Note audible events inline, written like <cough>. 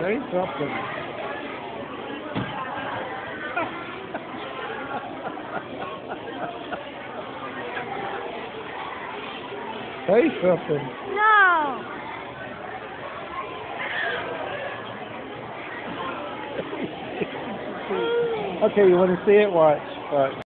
Say something. Say something. No. <laughs> Okay, you want to see it? Watch. Watch.